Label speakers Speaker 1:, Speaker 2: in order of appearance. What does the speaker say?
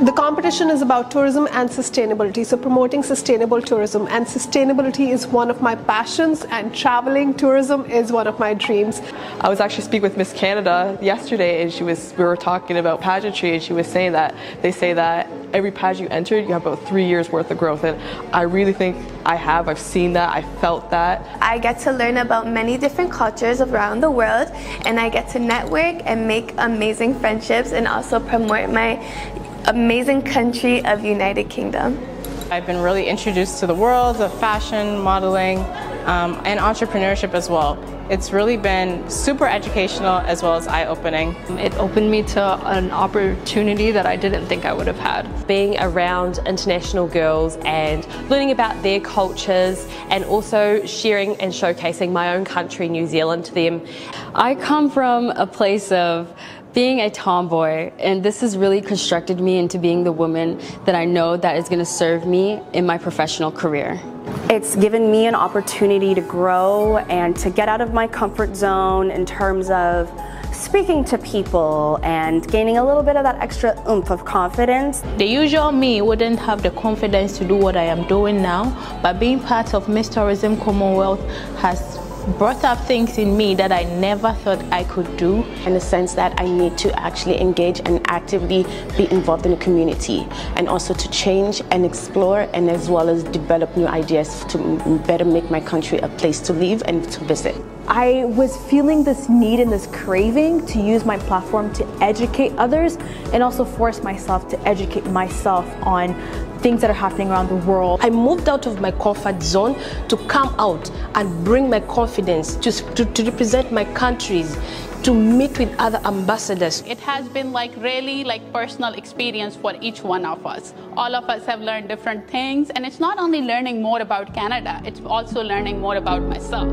Speaker 1: The competition is about tourism and sustainability, so promoting sustainable tourism. And sustainability is one of my passions, and traveling tourism is one of my dreams.
Speaker 2: I was actually speaking with Miss Canada yesterday, and she was we were talking about pageantry, and she was saying that they say that every pageant you enter, you have about three years worth of growth, and I really think I have. I've seen that. I felt that.
Speaker 3: I get to learn about many different cultures around the world, and I get to network and make amazing friendships, and also promote my amazing country of United Kingdom.
Speaker 4: I've been really introduced to the world of fashion, modeling, um, and entrepreneurship as well. It's really been super educational as well as eye-opening.
Speaker 5: It opened me to an opportunity that I didn't think I would have had.
Speaker 6: Being around international girls and learning about their cultures and also sharing and showcasing my own country, New Zealand, to them.
Speaker 5: I come from a place of being a tomboy and this has really constructed me into being the woman that I know that is going to serve me in my professional career.
Speaker 7: It's given me an opportunity to grow and to get out of my comfort zone in terms of speaking to people and gaining a little bit of that extra oomph of confidence.
Speaker 8: The usual me wouldn't have the confidence to do what I am doing now, but being part of Miss Tourism Commonwealth has brought up things in me that I never thought I could do.
Speaker 9: In the sense that I need to actually engage and actively be involved in the community and also to change and explore and as well as develop new ideas to better make my country a place to live and to visit.
Speaker 10: I was feeling this need and this craving to use my platform to educate others and also force myself to educate myself on things that are happening around the world.
Speaker 11: I moved out of my comfort zone to come out and bring my confidence to, to, to represent my countries to meet with other ambassadors.
Speaker 12: It has been like really like personal experience for each one of us. All of us have learned different things and it's not only learning more about Canada, it's also learning more about myself.